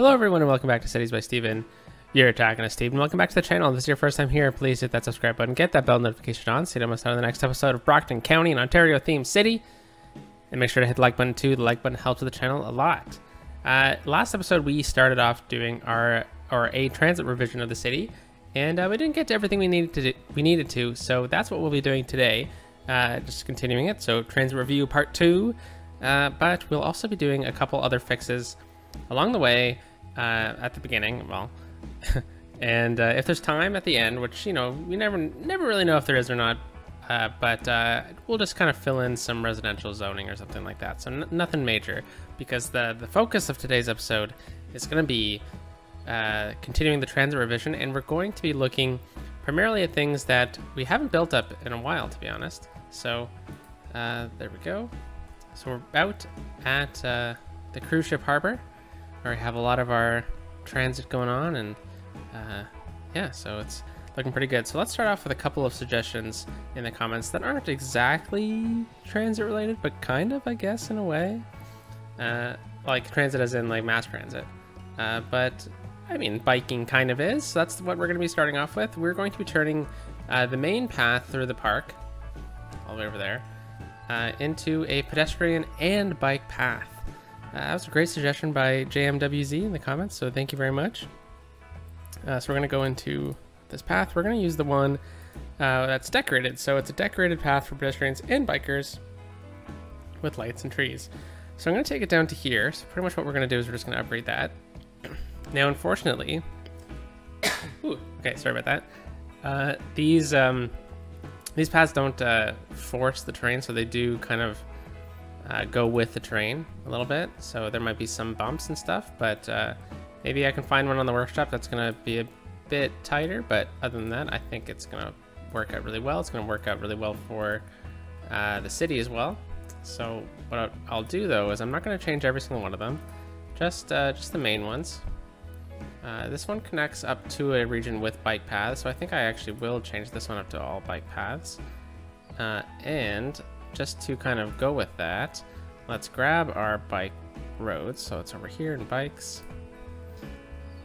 Hello everyone and welcome back to Cities by Steven. You're talking to Steven. Welcome back to the channel. If this is your first time here, please hit that subscribe button, get that bell notification on so you don't miss out on the next episode of Brockton County, an Ontario themed city. And make sure to hit the like button too. The like button helps the channel a lot. Uh, last episode we started off doing our or a transit revision of the city, and uh, we didn't get to everything we needed to do, we needed to. So that's what we'll be doing today. Uh, just continuing it. So transit review part two. Uh, but we'll also be doing a couple other fixes along the way uh, at the beginning. Well, and uh, if there's time at the end, which you know we never never really know if there is or not, uh, but uh, we'll just kind of fill in some residential zoning or something like that. So nothing major, because the the focus of today's episode is going to be uh, continuing the transit revision, and we're going to be looking primarily at things that we haven't built up in a while, to be honest. So uh, there we go. So we're out at the cruise ship harbor, we have a lot of our transit going on, and uh, yeah, so it's looking pretty good. So let's start off with a couple of suggestions in the comments that aren't exactly transit related, but kind of, I guess, in a way. Uh, like transit as in like mass transit. Uh, but I mean, biking kind of is. So that's what we're going to be starting off with. We're going to be turning uh, the main path through the park, all the way over there, uh, into a pedestrian and bike path. Uh, that was a great suggestion by JMWZ in the comments, so thank you very much. Uh, so we're going to go into this path. We're going to use the one uh, that's decorated. So it's a decorated path for pedestrians and bikers with lights and trees. So I'm going to take it down to here. So pretty much what we're going to do is we're just going to upgrade that. Now, unfortunately, ooh, okay, sorry about that. Uh, these um, these paths don't uh, force the terrain, so they do kind of uh, go with the terrain a little bit. So there might be some bumps and stuff, but uh, maybe I can find one on the workshop that's going to be a bit tighter. But other than that, I think it's going to work out really well. It's going to work out really well for uh, the city as well. So what I'll do though is I'm not going to change every single one of them, just uh, just the main ones. Uh, this one connects up to a region with bike paths, so I think I actually will change this one up to all bike paths. Uh, and just to kind of go with that, let's grab our bike roads. So it's over here in bikes.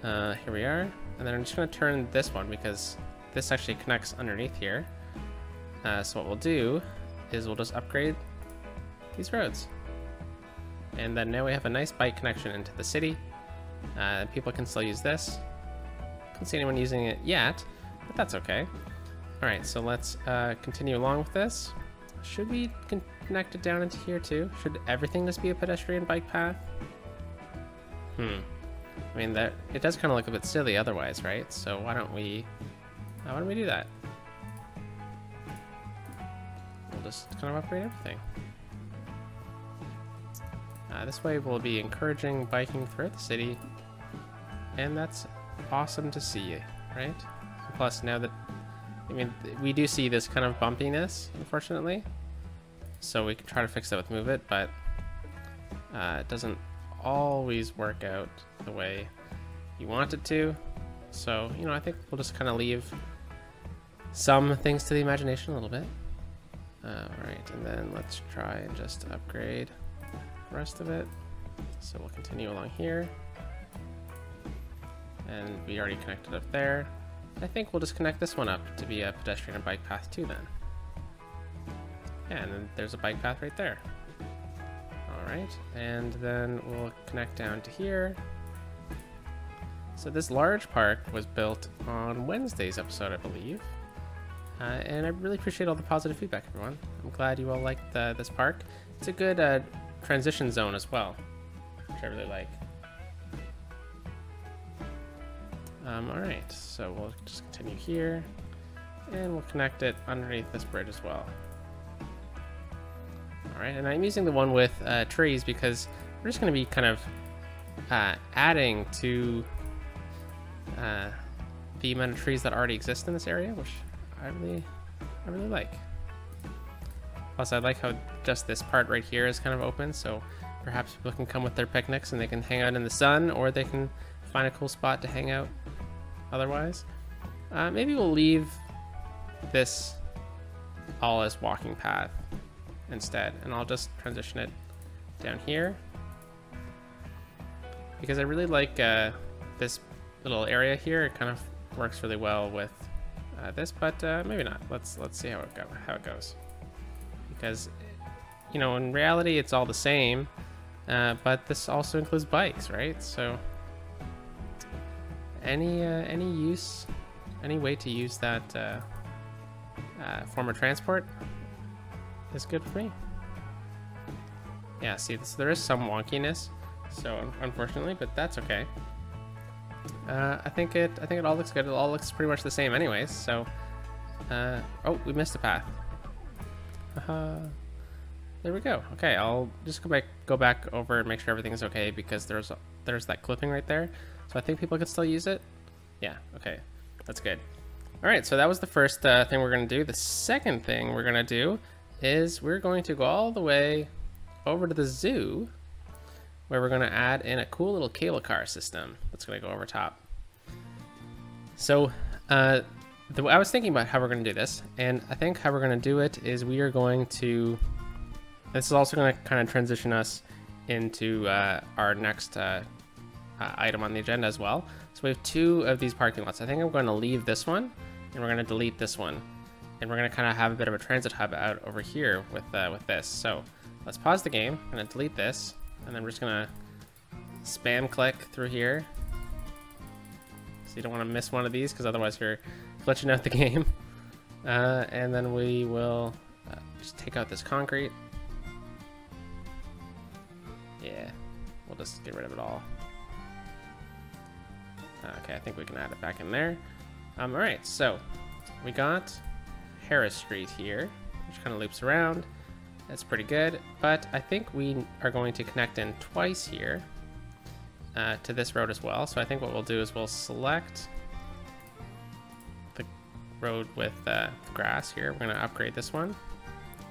Uh, here we are. And then I'm just going to turn this one because this actually connects underneath here. Uh, so what we'll do is we'll just upgrade these roads. And then now we have a nice bike connection into the city. Uh, people can still use this. Don't see anyone using it yet, but that's okay. All right, so let's uh, continue along with this. Should we connect it down into here too? Should everything just be a pedestrian bike path? Hmm. I mean, that it does kind of look a bit silly otherwise, right? So why don't we, why don't we do that? We'll just kind of upgrade everything. Uh, this way we'll be encouraging biking throughout the city, and that's awesome to see, right? Plus, now that, I mean, we do see this kind of bumpiness, unfortunately, so we can try to fix that with Move It, but uh, it doesn't always work out the way you want it to. So, you know, I think we'll just kind of leave some things to the imagination a little bit. Uh, Alright, and then let's try and just upgrade the rest of it. So we'll continue along here. And we already connected up there. I think we'll just connect this one up to be a pedestrian and bike path too then. Yeah, and then there's a bike path right there. Alright, and then we'll connect down to here. So this large park was built on Wednesday's episode, I believe. Uh, and I really appreciate all the positive feedback, everyone. I'm glad you all liked the, this park. It's a good uh, transition zone as well, which I really like. Um, Alright, so we'll just continue here, and we'll connect it underneath this bridge as well. Alright, and I'm using the one with uh, trees because we're just going to be kind of uh, adding to uh, the amount of trees that already exist in this area, which I really, I really like. Plus, I like how just this part right here is kind of open, so perhaps people can come with their picnics and they can hang out in the sun, or they can find a cool spot to hang out otherwise. Uh, maybe we'll leave this all as walking path instead, and I'll just transition it down here. because I really like uh, this little area here. It kind of works really well with uh, this, but uh, maybe not. Let's let's see how it go how it goes. Because you know, in reality, it's all the same, uh, but this also includes bikes, right? So any uh, any use, any way to use that uh, uh, form of transport is good for me. Yeah, see, this, there is some wonkiness, so unfortunately, but that's okay. Uh, I think it. I think it all looks good. It all looks pretty much the same, anyways. So, uh, oh, we missed a path. Uh -huh. there we go. Okay, I'll just go back, go back over and make sure everything is okay because there's there's that clipping right there. I think people could still use it. Yeah. Okay, that's good. All right. So that was the first uh, thing we're gonna do. The second thing we're gonna do is we're going to go all the way over to the zoo where we're going to add in a cool little cable car system that's going to go over top. So uh, the, I was thinking about how we're going to do this, and I think how we're going to do it is we are going to. This is also going to kind of transition us into uh, our next uh, item on the agenda as well. So we have two of these parking lots. I think I'm going to leave this one, and we're going to delete this one, and we're going to kind of have a bit of a transit hub out over here with uh, with this. So let's pause the game. I'm going to delete this and then we're just gonna spam click through here. So you don't want to miss one of these because otherwise you're glitching out the game. Uh, and then we will uh, just take out this concrete. Yeah, we'll just get rid of it all. Okay, I think we can add it back in there. Um, all right, so we got Harris Street here, which kind of loops around. That's pretty good, but I think we are going to connect in twice here uh, to this road as well. So I think what we'll do is we'll select the road with uh, grass here. We're going to upgrade this one.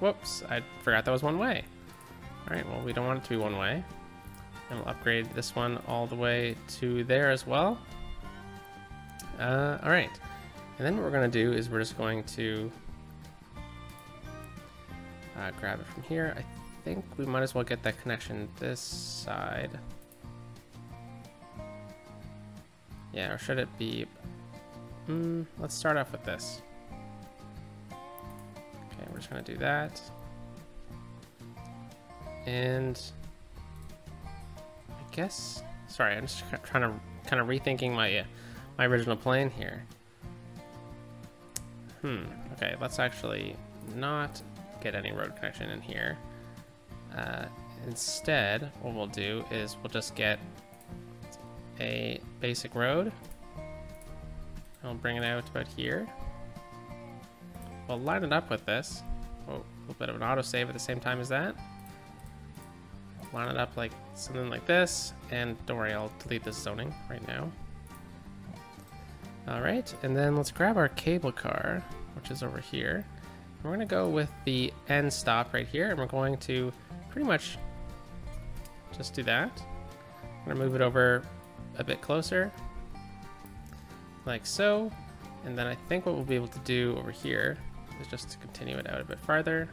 Whoops, I forgot that was one way. All right, well, we don't want it to be one way. And we'll upgrade this one all the way to there as well. Uh, all right, and then what we're going to do is we're just going to uh, grab it from here. I think we might as well get that connection this side. Yeah, or should it be... Mm, let's start off with this. Okay, we're just going to do that. And... I guess... Sorry, I'm just trying to kind of rethinking my, uh, my original plan here. Hmm, okay, let's actually not get any road connection in here. Uh, instead, what we'll do is we'll just get a basic road. I'll bring it out about here. We'll line it up with this. Oh, a little bit of an autosave at the same time as that. Line it up like something like this. And don't worry, I'll delete this zoning right now. All right, and then let's grab our cable car, which is over here. We're to go with the end stop right here, and we're going to pretty much just do that. I'm to move it over a bit closer, like so. And then I think what we'll be able to do over here is just to continue it out a bit farther.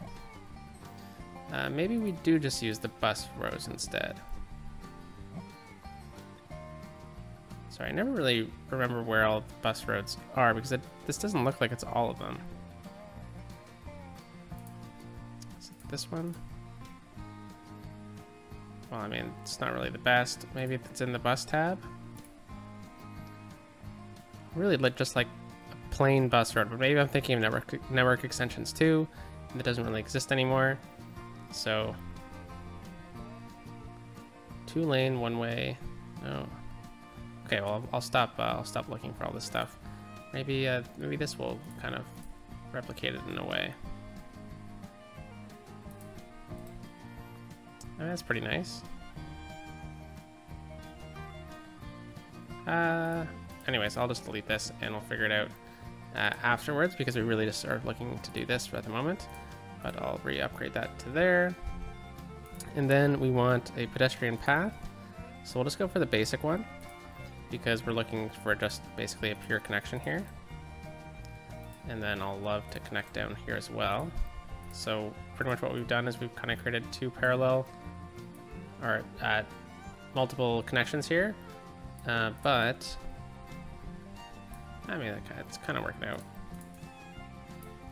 Uh, maybe we do just use the bus roads instead. Sorry, I never really remember where all the bus roads are because it, this doesn't look like it's all of them. Is this one? Well, I mean, it's not really the best. Maybe it's in the bus tab? Really just like a plain bus road, but maybe I'm thinking of network network extensions too, that doesn't really exist anymore. So two lane, one way. No. Okay, well I'll, stop. Uh, I'll stop looking for all this stuff. Maybe uh, maybe this will kind of replicate it in a way. Oh, that's pretty nice. Uh, anyways, I'll just delete this and we'll figure it out uh, afterwards because we really just are looking to do this at the moment. But I'll re-upgrade that to there. And then we want a pedestrian path. So we'll just go for the basic one because we're looking for just basically a pure connection here. And then I'll love to connect down here as well. So pretty much what we've done is we've kind of created two parallel or uh, multiple connections here, uh, but I mean, it's kind of working out.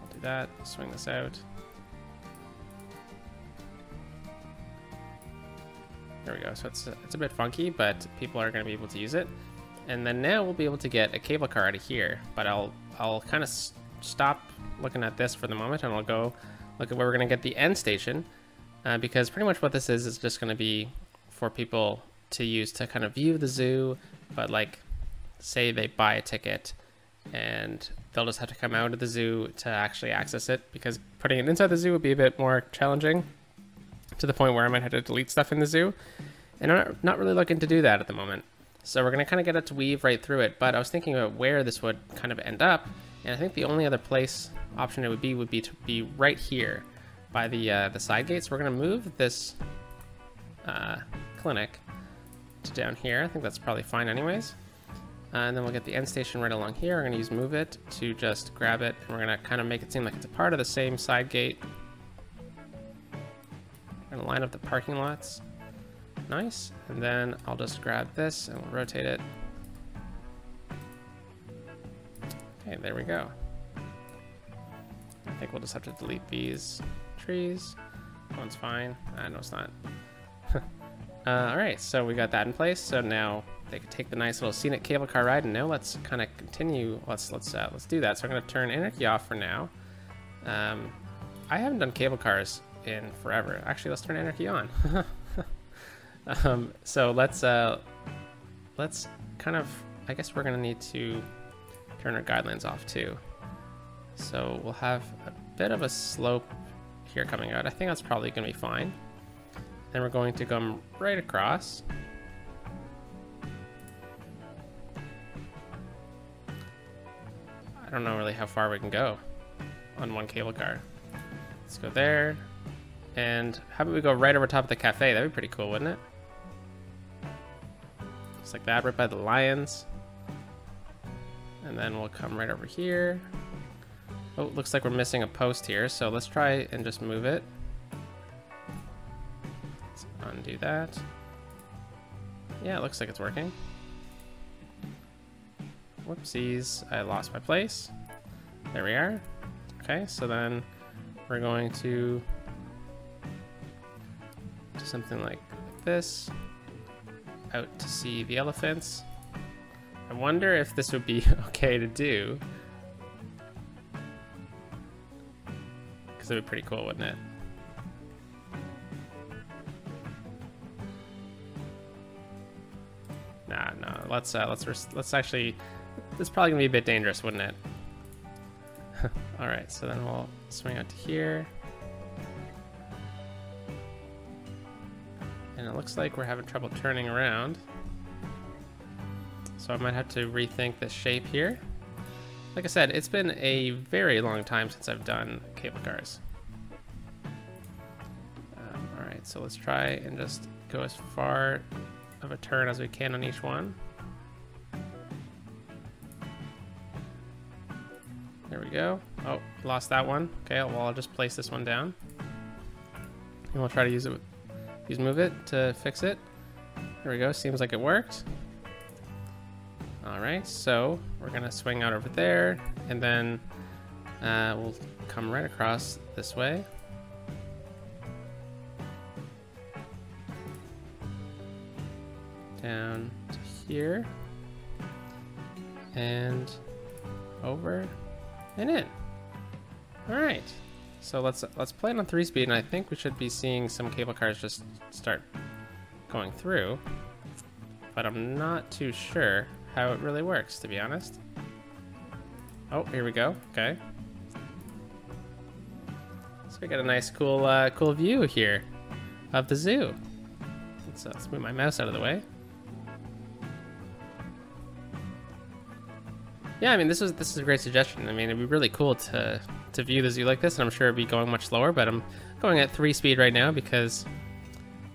I'll do that, swing this out. There we go. So it's, it's a bit funky, but people are going to be able to use it. And then now we'll be able to get a cable car out of here, but I'll, I'll kind of stop looking at this for the moment and I'll go look at where we're going to get the end station. Uh, because pretty much what this is is just going to be for people to use to kind of view the zoo, but like say they buy a ticket and they'll just have to come out of the zoo to actually access it because putting it inside the zoo would be a bit more challenging to the point where I might have to delete stuff in the zoo. And I'm not really looking to do that at the moment. So we're going to kind of get it to weave right through it. But I was thinking about where this would kind of end up. And I think the only other place option it would be would be to be right here by the uh, the side gate. So we're going to move this uh, clinic to down here. I think that's probably fine anyways. Uh, and then we'll get the end station right along here. We're going to use move it to just grab it. And we're going to kind of make it seem like it's a part of the same side gate. We're going to line up the parking lots. Nice. And then I'll just grab this and we'll rotate it. Okay, there we go. I think we'll just have to delete these trees. One's fine. I uh, know it's not. uh, all right, so we got that in place. So now they could take the nice little scenic cable car ride, and now let's kind of continue. Let's let's uh, let's do that. So I'm going to turn Anarchy off for now. Um, I haven't done cable cars in forever. Actually, let's turn Anarchy on. Um, so let's uh, let's kind of. I guess we're gonna need to turn our guidelines off too. So we'll have a bit of a slope here coming out. I think that's probably gonna be fine. Then we're going to come right across. I don't know really how far we can go on one cable car. Let's go there. And how about we go right over top of the cafe? That'd be pretty cool, wouldn't it? Just like that, right by the lions. And then we'll come right over here. Oh, looks like we're missing a post here, so let's try and just move it. Let's undo that. Yeah, it looks like it's working. Whoopsies, I lost my place. There we are. Okay, so then we're going to do something like this out to see the elephants. I wonder if this would be okay to do. Because it would be pretty cool, wouldn't it? Nah, no. Let's uh, let's let's actually. This is probably gonna be a bit dangerous, wouldn't it? All right, so then we'll swing out to here. Looks like we're having trouble turning around. So I might have to rethink the shape here. Like I said, it's been a very long time since I've done cable cars. Um, Alright, so let's try and just go as far of a turn as we can on each one. There we go. Oh, lost that one. Okay, well I'll just place this one down. And we'll try to use it Use move it to fix it. There we go, seems like it worked. All right, so we're gonna swing out over there and then uh, we'll come right across this way. Down to here and over and in. All right. So let's let's play it on three speed, and I think we should be seeing some cable cars just start going through. But I'm not too sure how it really works, to be honest. Oh, here we go. Okay. So we got a nice, cool, uh, cool view here of the zoo. Let's, let's move my mouse out of the way. Yeah, I mean, this is this is a great suggestion. I mean, it'd be really cool to to view the zoo like this, and I'm sure it'd be going much slower, but I'm going at three speed right now because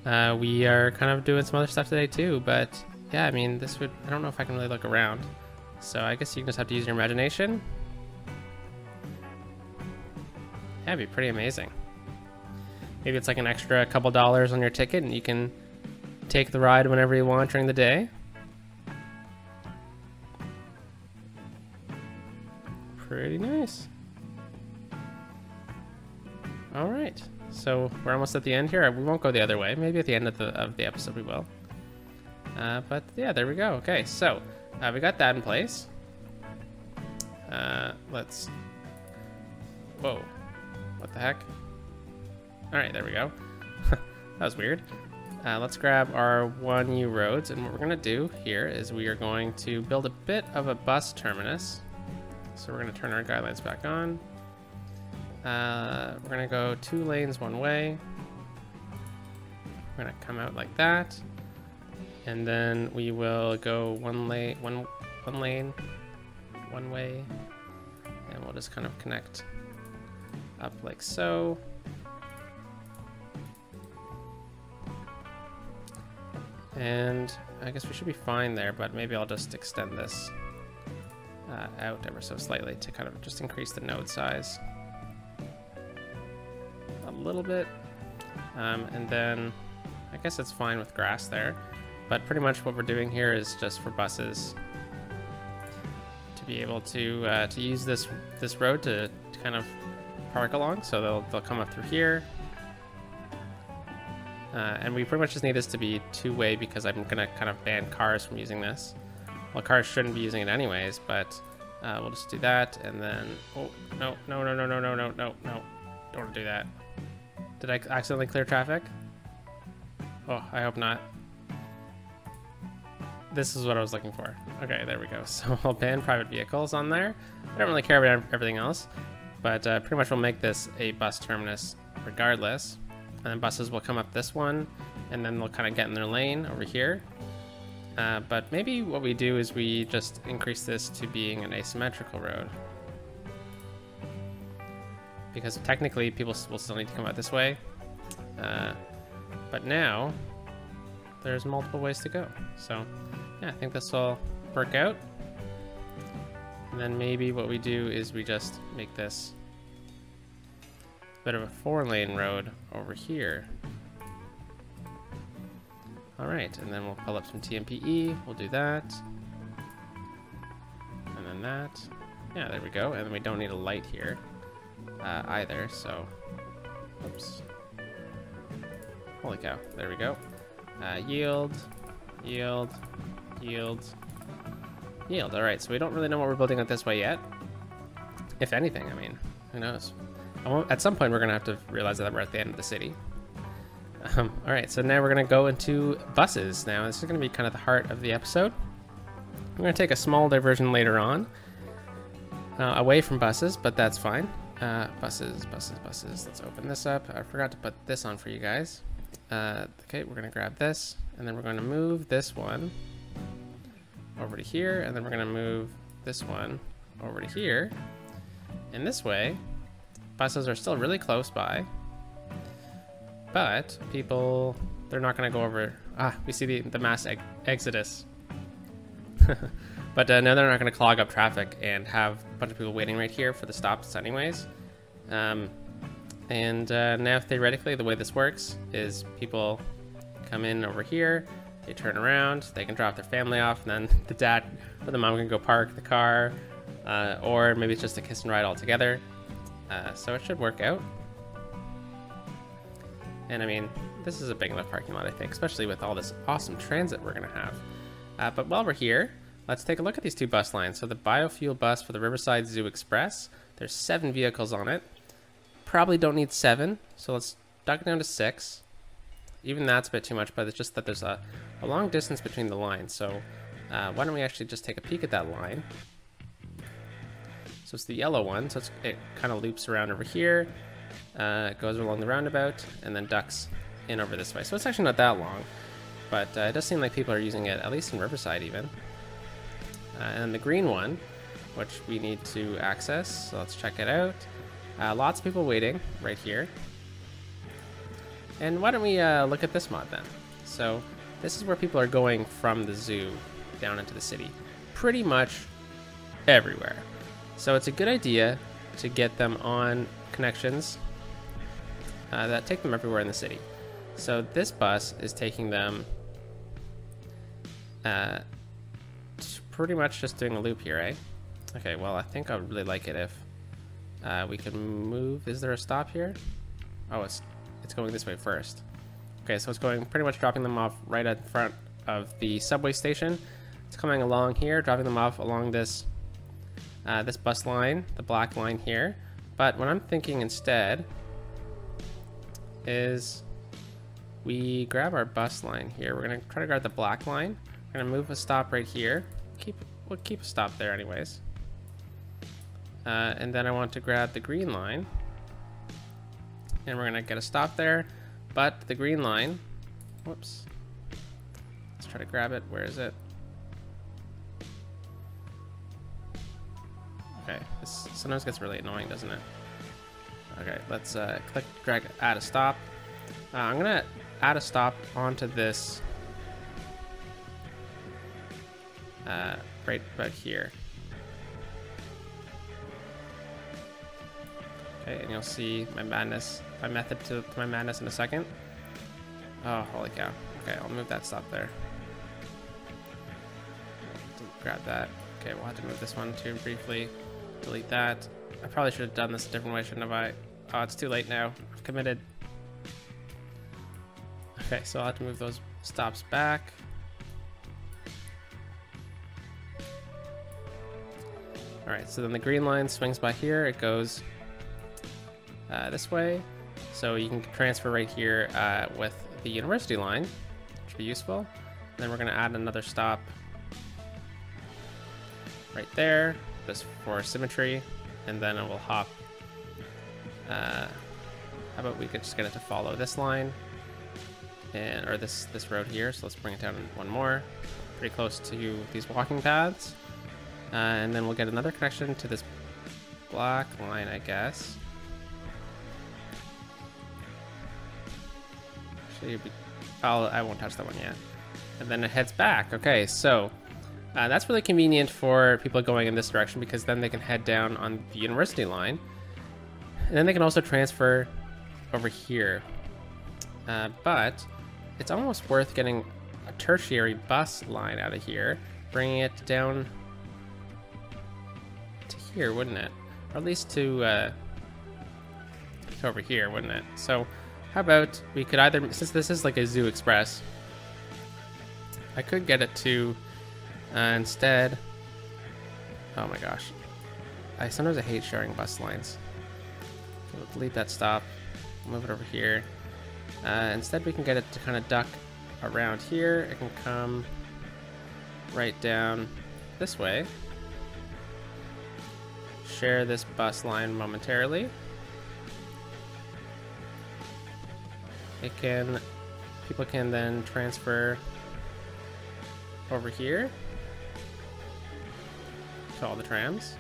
uh, we are kind of doing some other stuff today too. But yeah, I mean, this would, I don't know if I can really look around. So I guess you just have to use your imagination. That'd be pretty amazing. Maybe it's like an extra couple dollars on your ticket and you can take the ride whenever you want during the day. Pretty nice. All right, so we're almost at the end here. We won't go the other way. Maybe at the end of the of the episode we will. Uh, but yeah, there we go. Okay, so uh, we got that in place. Uh, let's. Whoa, what the heck? All right, there we go. that was weird. Uh, let's grab our 1U roads, and what we're gonna do here is we are going to build a bit of a bus terminus. So we're gonna turn our guidelines back on. Uh, we're gonna go two lanes one way. We're gonna come out like that. And then we will go one lane, one, one lane, one way. And we'll just kind of connect up like so. And I guess we should be fine there, but maybe I'll just extend this uh, out ever so slightly to kind of just increase the node size little bit. Um, and then I guess it's fine with grass there. But pretty much what we're doing here is just for buses to be able to uh, to use this this road to, to, kind of park along. So they'll, they'll come up through here. Uh, and we pretty much just need this to be two-way because I'm going to kind of ban cars from using this. Well, cars shouldn't be using it anyways, but uh, we'll just do that. And then, oh, no, no, no, no, no, no, no, no, no. Don't want to do that. Did I accidentally clear traffic? Oh, I hope not. This is what I was looking for. Okay, there we go. So I'll ban private vehicles on there. I don't really care about everything else, but uh, pretty much we'll make this a bus terminus regardless. And then buses will come up this one, and then they'll kind of get in their lane over here. Uh, but maybe what we do is we just increase this to being an asymmetrical road because technically people will still need to come out this way. Uh, but now, there's multiple ways to go. So, yeah, I think this will work out. And then maybe what we do is we just make this bit of a four lane road over here. All right, and then we'll pull up some TMPE, we'll do that. And then that. Yeah, there we go, and then we don't need a light here uh, either, so... Oops. Holy cow, there we go. Uh, yield, yield, yield, yield. Alright, so we don't really know what we're building out this way yet. If anything, I mean, who knows? At some point, we're going to have to realize that we're at the end of the city. Um, Alright, so now we're going to go into buses. Now, this is going to be kind of the heart of the episode. We're going to take a small diversion later on, uh, away from buses, but that's fine. Uh, buses, buses, buses. Let's open this up. I forgot to put this on for you guys. Uh, okay, we're going to grab this, and then we're going to move this one over to here, and then we're going to move this one over to here. And this way, buses are still really close by, but people, they're not going to go over. Ah, we see the, the mass exodus. But uh, now they're not going to clog up traffic and have a bunch of people waiting right here for the stops anyways. Um, and uh, now theoretically the way this works is people come in over here, they turn around, they can drop their family off, and then the dad or the mom can go park the car, uh, or maybe it's just a kiss and ride altogether. Uh, so it should work out. And I mean, this is a big enough parking lot, I think, especially with all this awesome transit we're going to have. Uh, but while we're here, Let's take a look at these two bus lines. So the biofuel bus for the Riverside Zoo Express, there's seven vehicles on it. Probably don't need seven, so let's duck it down to six. Even that's a bit too much, but it's just that there's a, a long distance between the lines. So uh, why don't we actually just take a peek at that line. So it's the yellow one, so it kind of loops around over here, uh, goes along the roundabout, and then ducks in over this way. So it's actually not that long, but uh, it does seem like people are using it, at least in Riverside even. Uh, and the green one, which we need to access. So let's check it out. Uh, lots of people waiting right here. And why don't we uh, look at this mod then? So this is where people are going from the zoo down into the city. Pretty much everywhere. So it's a good idea to get them on connections uh, that take them everywhere in the city. So this bus is taking them Uh, pretty much just doing a loop here, eh? Okay, well, I think I would really like it if uh, we could move. Is there a stop here? Oh, it's it's going this way first. Okay, so it's going pretty much dropping them off right at front of the subway station. It's coming along here, dropping them off along this uh, this bus line, the black line here. But what I'm thinking instead is we grab our bus line here. We're gonna try to grab the black line. We're gonna move a stop right here. We'll keep a stop there anyways. Uh, and then I want to grab the green line. And we're gonna get a stop there. But the green line, whoops. Let's try to grab it. Where is it? Okay, this sometimes gets really annoying, doesn't it? Okay, let's uh, click, drag, add a stop. Uh, I'm gonna add a stop onto this uh, right about here. Okay, and you'll see my madness, my method to, to my madness in a second. Oh, holy cow. Okay, I'll move that stop there. Grab that. Okay, we'll have to move this one too briefly. Delete that. I probably should have done this a different way, shouldn't have I? Oh, it's too late now. I've committed. Okay, so I'll have to move those stops back. All right, so then the green line swings by here. It goes uh, this way. So you can transfer right here uh, with the university line, which would be useful. And then we're gonna add another stop right there, just for symmetry. And then it will hop. Uh, how about we could just get it to follow this line and or this this road here. So let's bring it down one more, pretty close to these walking paths. Uh, and then we'll get another connection to this black line, I guess. I'll, I won't touch that one yet. And then it heads back. Okay, so uh, that's really convenient for people going in this direction because then they can head down on the university line. And then they can also transfer over here. Uh, but it's almost worth getting a tertiary bus line out of here, bringing it down here, wouldn't it? Or at least to, uh, to over here, wouldn't it? So how about we could either, since this is like a Zoo Express, I could get it to uh, instead. Oh my gosh. I sometimes I hate sharing bus lines. So we'll delete that stop, move it over here. Uh, instead, we can get it to kind of duck around here. It can come right down this way. Share this bus line momentarily. It can, people can then transfer over here to all the trams.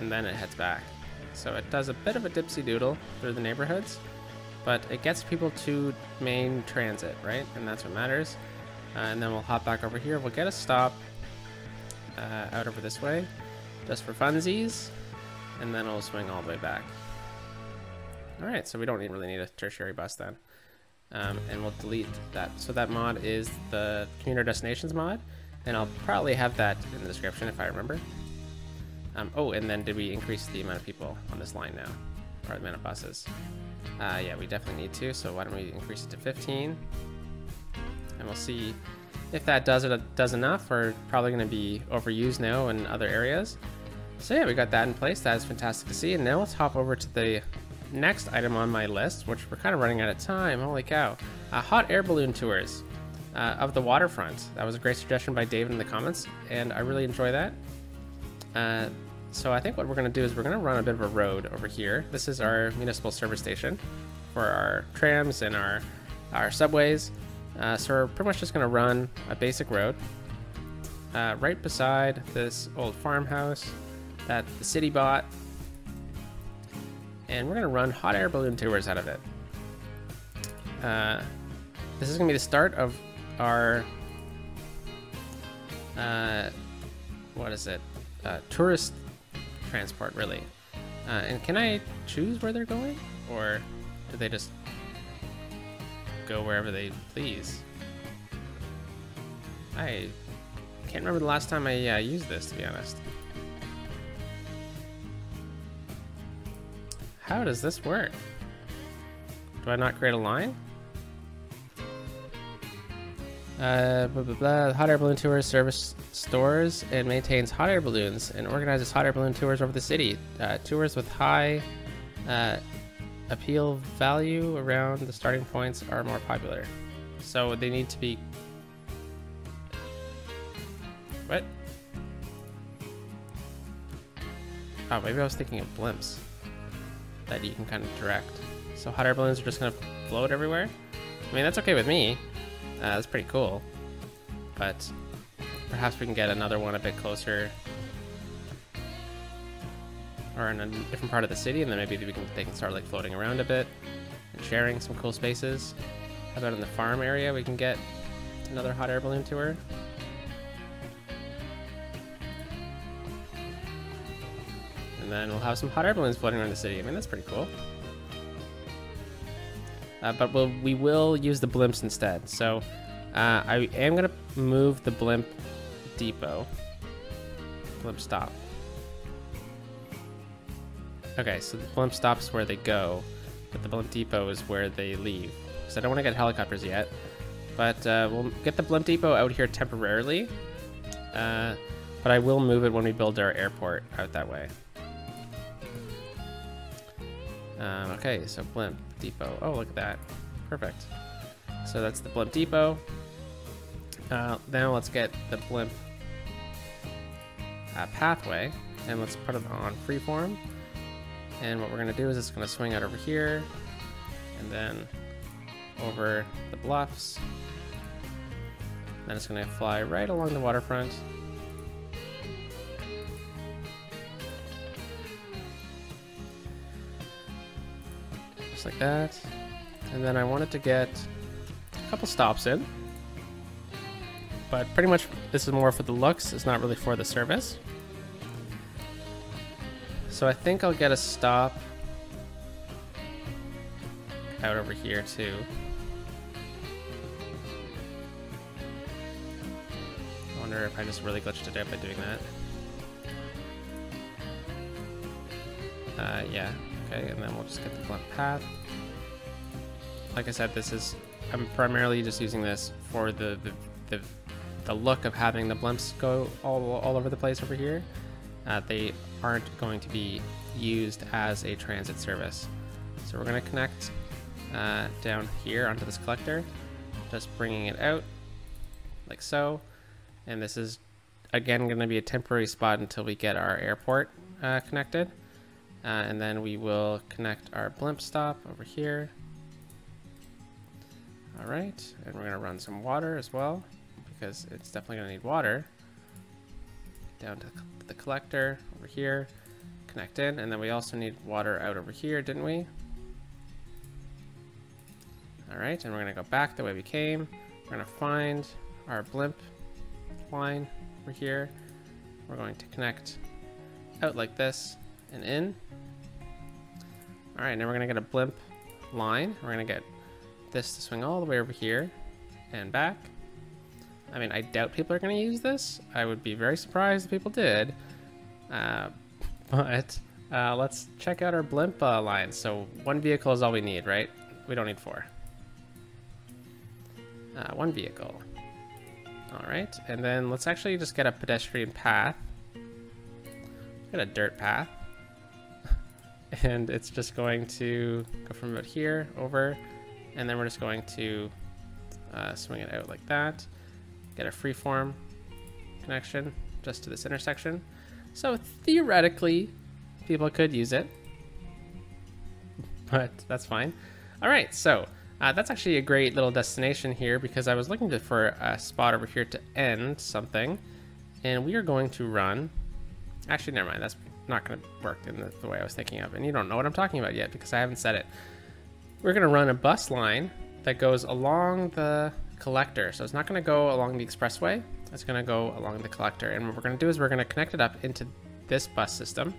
And then it heads back. So it does a bit of a dipsy doodle through the neighborhoods, but it gets people to main transit, right? And that's what matters. Uh, and then we'll hop back over here. We'll get a stop uh, out over this way, just for funsies, and then it'll swing all the way back. All right, so we don't really need a tertiary bus then. Um, and we'll delete that. So that mod is the commuter destinations mod, and I'll probably have that in the description if I remember. Um, oh, and then did we increase the amount of people on this line now? Or the amount of buses? Uh, yeah, we definitely need to, so why don't we increase it to 15? And we'll see if that does it does enough, we're probably going to be overused now in other areas. So yeah, we got that in place. That is fantastic to see. And now let's hop over to the next item on my list, which we're kind of running out of time. Holy cow. Uh, hot air balloon tours uh, of the waterfront. That was a great suggestion by David in the comments, and I really enjoy that. Uh, so I think what we're going to do is we're going to run a bit of a road over here. This is our municipal service station for our trams and our, our subways. Uh, so we're pretty much just going to run a basic road uh, right beside this old farmhouse that the city bought. And we're going to run hot air balloon tours out of it. Uh, this is going to be the start of our... Uh, what is it? uh, tourist transport, really. Uh, and can I choose where they're going? Or do they just go wherever they please? I can't remember the last time I uh, used this, to be honest. How does this work? Do I not create a line? Uh, blah, blah, blah. Hot air balloon tours service stores and maintains hot air balloons and organizes hot air balloon tours over the city. Uh, tours with high uh, appeal value around the starting points are more popular. So they need to be. What? Oh, maybe I was thinking of blimps that you can kind of direct. So hot air balloons are just gonna float everywhere. I mean, that's okay with me. Uh, that's pretty cool. But perhaps we can get another one a bit closer or in a different part of the city, and then maybe we can, they can start like floating around a bit and sharing some cool spaces. How about in the farm area, we can get another hot air balloon tour. And then we'll have some hot air balloons floating around the city. I mean, that's pretty cool. Uh, but we'll, we will use the blimps instead. So uh, I am going to move the blimp depot. Blimp stop. Okay, so the blimp stops where they go, but the blimp depot is where they leave. Because I don't want to get helicopters yet. But uh, we'll get the blimp depot out here temporarily. Uh, but I will move it when we build our airport out that way. Um, okay, so blimp depot. Oh, look at that. Perfect. So that's the blimp depot. Uh, now let's get the blimp uh, pathway and let's put it on freeform. And what we're gonna do is it's gonna swing out over here and then over the bluffs. Then it's gonna fly right along the waterfront. Just like that. And then I wanted to get a couple stops in. But pretty much this is more for the looks, it's not really for the service. So I think I'll get a stop out over here too. I wonder if I just really glitched it out by doing that. Uh, yeah, okay, and then we'll just get the blimp path. Like I said, this is, I'm primarily just using this for the, the, the, the look of having the blimps go all, all over the place over here uh, they aren't going to be used as a transit service. So we're going to connect uh, down here onto this collector, just bringing it out like so. And this is again going to be a temporary spot until we get our airport uh, connected. Uh, and then we will connect our blimp stop over here. All right, and we're going to run some water as well because it's definitely going to need water down to the collector over here, connect in, and then we also need water out over here, didn't we? All right, and we're gonna go back the way we came. We're gonna find our blimp line over here. We're going to connect out like this and in. All right, now we're gonna get a blimp line. We're gonna get this to swing all the way over here and back. I mean, I doubt people are going to use this. I would be very surprised if people did. Uh, but uh, let's check out our blimp uh, line. So one vehicle is all we need, right? We don't need four. Uh, one vehicle. All right, and then let's actually just get a pedestrian path. Get a dirt path. and it's just going to go from about here over, and then we're just going to uh, swing it out like that get a freeform connection just to this intersection. So theoretically, people could use it, but that's fine. All right, so uh, that's actually a great little destination here because I was looking to, for a spot over here to end something, and we are going to run. Actually, never mind. That's not going to work in the, the way I was thinking of, and you don't know what I'm talking about yet because I haven't said it. We're going to run a bus line that goes along the collector. So it's not going to go along the expressway. It's going to go along the collector. And what we're going to do is we're going to connect it up into this bus system.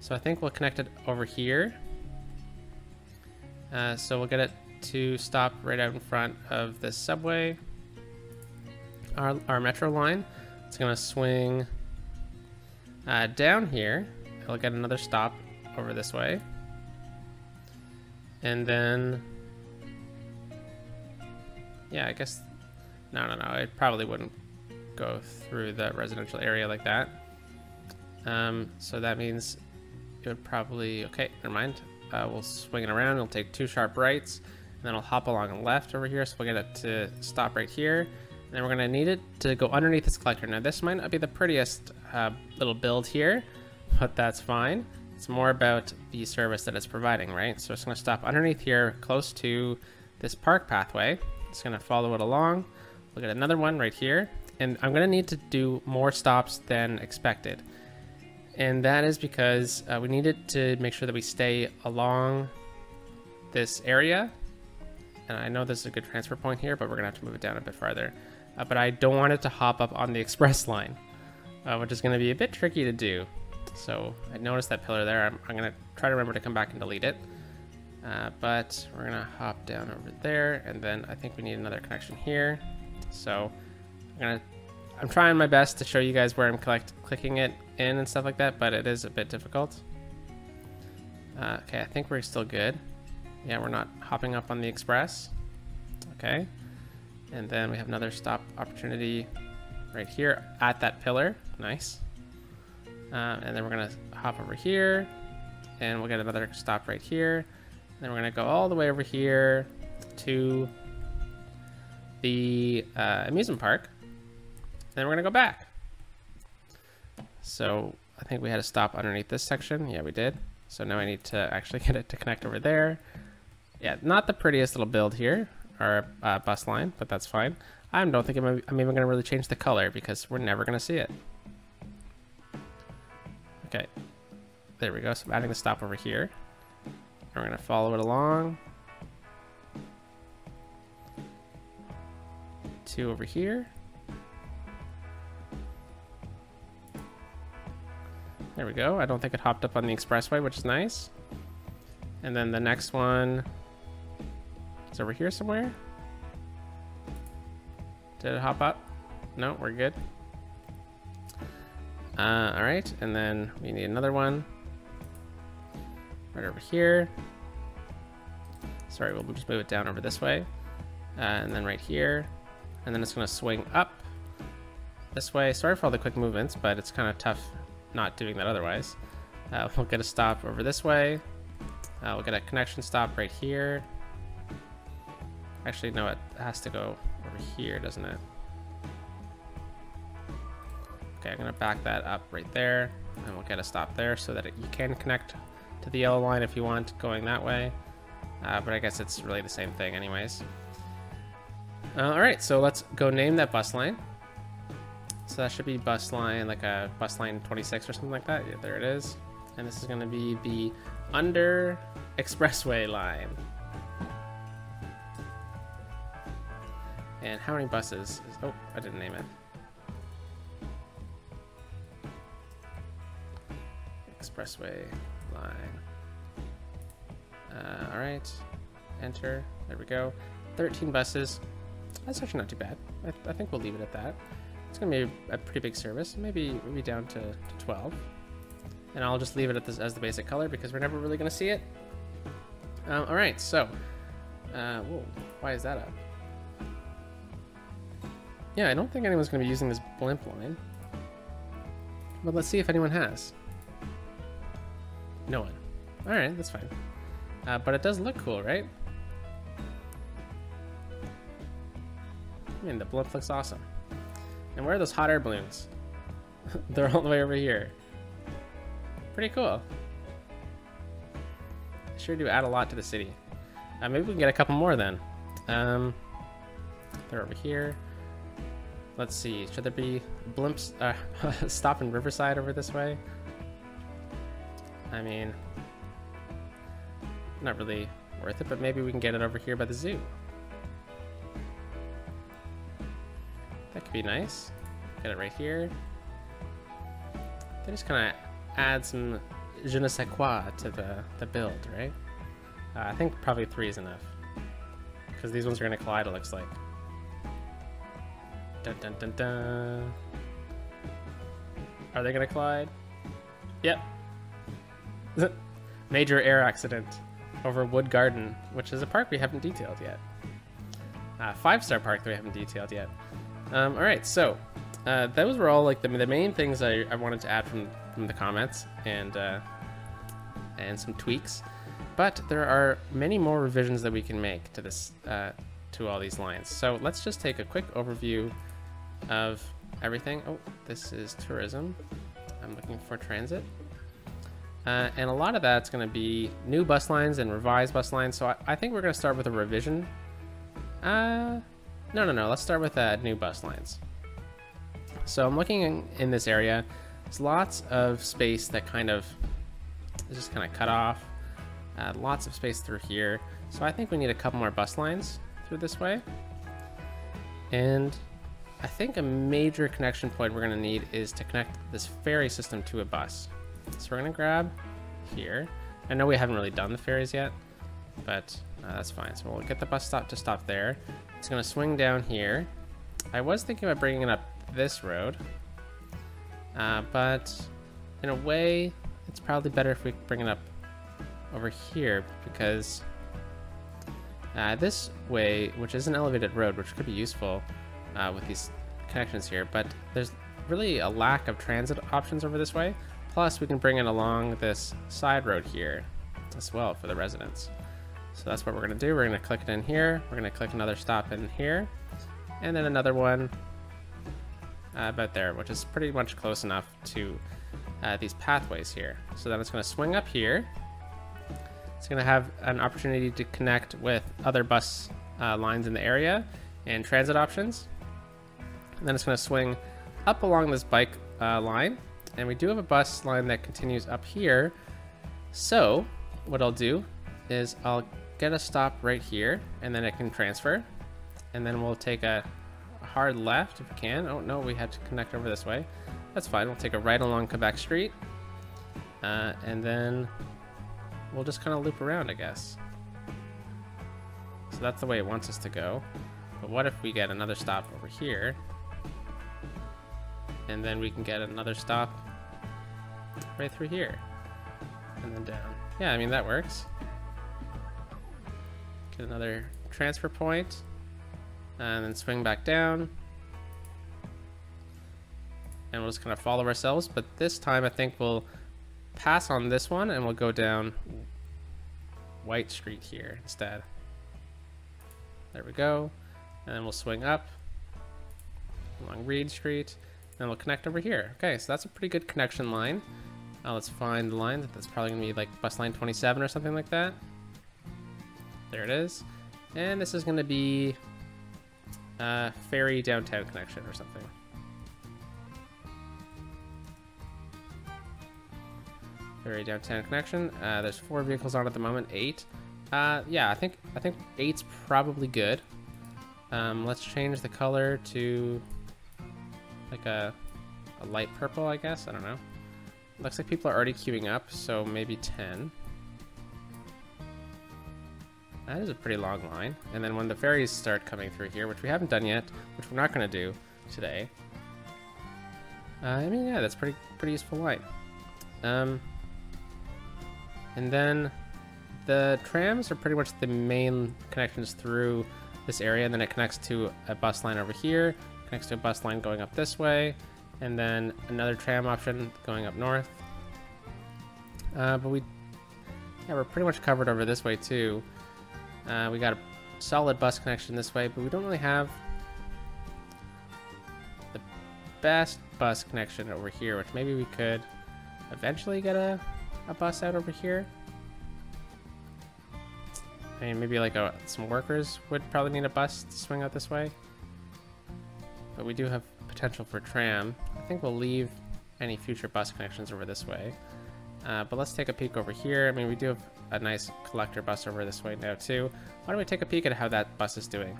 So I think we'll connect it over here. Uh, so we'll get it to stop right out in front of this subway. our, our metro line. It's gonna swing uh, down here. It'll get another stop over this way. And then, yeah, I guess, no, no, no, it probably wouldn't go through the residential area like that. Um, so that means it would probably, okay, never mind. Uh, we'll swing it around, it'll take two sharp rights, and then I'll hop along the left over here, so we'll get it to stop right here. And then we're gonna need it to go underneath this collector. Now this might not be the prettiest uh, little build here, but that's fine. It's more about the service that it's providing, right? So it's gonna stop underneath here, close to this park pathway. It's gonna follow it along. We'll get another one right here. And I'm gonna need to do more stops than expected and that is because uh, we needed to make sure that we stay along this area. And I know this is a good transfer point here, but we're gonna have to move it down a bit farther. Uh, but I don't want it to hop up on the express line, uh, which is gonna be a bit tricky to do. So I noticed that pillar there. I'm, I'm gonna try to remember to come back and delete it. Uh, but we're gonna hop down over there, and then I think we need another connection here. So I'm gonna I'm trying my best to show you guys where I'm collect, clicking it in and stuff like that, but it is a bit difficult. Uh, okay, I think we're still good. Yeah, we're not hopping up on the express. Okay. And then we have another stop opportunity right here at that pillar. Nice. Uh, and then we're to hop over here and we'll get another stop right here. Then we're going to go all the way over here to the uh, amusement park. Then we're gonna go back. So I think we had to stop underneath this section. Yeah, we did. So now I need to actually get it to connect over there. Yeah, not the prettiest little build here, our uh, bus line, but that's fine. I don't think I'm, I'm even gonna really change the color because we're never gonna see it. Okay, there we go. So I'm adding the stop over here. We're gonna follow it along. Two over here. There we go. I don't think it hopped up on the expressway, which is nice. And then the next one is over here somewhere. Did it hop up? No, we're good. Uh, all right, and then we need another one right over here. Sorry, we'll just move it down over this way. Uh, and then right here. And then it's gonna swing up this way. Sorry for all the quick movements, but it's kind of tough not doing that otherwise. Uh, we'll get a stop over this way. Uh, we'll get a connection stop right here. Actually, no, it has to go over here, doesn't it? Okay, I'm gonna back that up right there, and we'll get a stop there so that it, you can connect to the yellow line if you want, going that way. Uh, but I guess it's really the same thing anyways. Uh, all right, so let's go name that bus line. So that should be bus line, like a bus line 26 or something like that. Yeah, there it is. And this is going to be the under expressway line. And how many buses? Is, oh, I didn't name it. Expressway line. Uh, all right, enter. There we go. 13 buses. That's actually not too bad. I, I think we'll leave it at that. It's gonna be a, pretty big service, maybe maybe down to, to 12. And I'll just leave it this, as the basic color because we're never really gonna see it. Um, all right, so, uh, whoa, why is that up? Yeah, I don't think anyone's gonna be using this blimp line. But let's see if anyone has. No one. All right, that's fine. Uh, but it does look cool, right? I mean, the blimp looks awesome. And where are those hot air balloons? They're all the way over here. Pretty cool. Sure do add a lot to the city. Uh, maybe we can get a couple more then. Um, they're over here. Let's see. Should there be blimps uh, Riverside over this way? I mean, not really worth it, but maybe we can get it over here by the zoo. That could be nice. Get it right here. They just kind of add some je ne sais quoi to the, the build, right? Uh, I think probably three is enough. Because these ones are going to collide, it looks like. Dun, dun, dun, dun. Are they gonna collide? Yep. Major air accident over Wood Garden, which is a park we haven't detailed yet. Uh, five star park that we haven't detailed yet. Um, all right, so uh, those were all like the, the main things I, I wanted to add from, from the comments and uh, and some tweaks. But there are many more revisions that we can make to this uh, to all these lines. So let's just take a quick overview of everything. Oh, this is tourism. I'm looking for transit. Uh, and a lot of that's going to be new bus lines and revised bus lines. So I, I think we're going to start with a revision. Uh, no, no, no. Let's start with uh, new bus lines. So I'm looking in, in this area. There's lots of space that kind of is just kind of cut off. Uh, lots of space through here. So I think we need a couple more bus lines through this way. And I think a major connection point we're going to need is to connect this ferry system to a bus. So we're to grab here. I know we haven't really done the ferries yet, but uh, that's fine. So we'll get the bus stop to stop there. It's going to swing down here. I was thinking about bringing it up this road, uh, but in a way, it's probably better if we bring it up over here because uh, this way, which is an elevated road, which could be useful, uh, with these connections here, but there's really a lack of transit options over this way. Plus, we can bring it along this side road here as well for the residents. So that's what we're going to do. We're going to click it in here. We're going to click another stop in here. And then another one uh, about there, which is pretty much close enough to uh, these pathways here. So then it's going to swing up here. It's going to have an opportunity to connect with other bus uh, lines in the area and transit options. And then it's going to swing up along this bike uh, line. And we do have a bus line that continues up here. So what I'll do is I'll get a stop right here and then it can transfer. And then we'll take a hard left if we can. Oh no, we had to connect over this way. That's fine. We'll take a right along Quebec Street. Uh, and then we'll just kind of loop around, I guess. So that's the way it wants us to go. But what if we get another stop over here? And then we can get another stop right through here and then down. Yeah, I mean, that works. Get another transfer point and then swing back down. And we'll just kind of follow ourselves, but this time I think we'll pass on this one and we'll go down White Street here instead. There we go. And then we'll swing up along Reed Street and we'll connect over here. Okay, so that's a pretty good connection line. Uh, let's find the line. That's probably going to be like bus line 27 or something like that. There it is. And this is going to be uh, ferry downtown connection or something. Ferry downtown connection. Uh, there's four vehicles on at the moment. Eight. Uh, yeah, I think I think eight's probably good. Um, let's change the color to like a, a light purple, I guess. I don't know. Looks like people are already queuing up, so maybe 10. That is a pretty long line. And then when the ferries start coming through here, which we haven't done yet, which we're not going to do today. Uh, I mean, yeah, that's pretty pretty useful line. Um, and then the trams are pretty much the main connections through this area, and then it connects to a bus line over here, next to a bus line going up this way, and then another tram option going up north. Uh, but we, yeah, we're pretty much covered over this way too. Uh, we got a solid bus connection this way, but we don't really have the best bus connection over here, which maybe we could eventually get a, a bus out over here. I mean, maybe like a, some workers would probably need a bus to swing out this way. But we do have potential for tram. I think we'll leave any future bus connections over this way. Uh, but let's take a peek over here. I mean, we do have a nice collector bus over this way now too. Why don't we take a peek at how that bus is doing?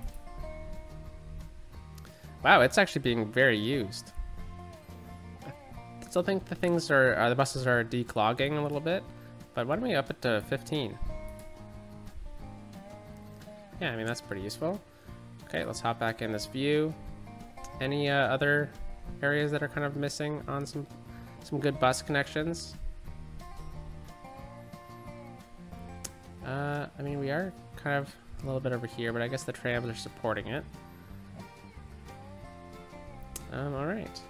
Wow, it's actually being very used. I still think the things are, uh, the buses are declogging a little bit, but why don't we up it to 15? Yeah, I mean, that's pretty useful. Okay, let's hop back in this view. Any uh, other areas that are kind of missing on some some good bus connections? Uh, I mean, we are kind of a little bit over here, but I guess the trams are supporting it. Um, all right.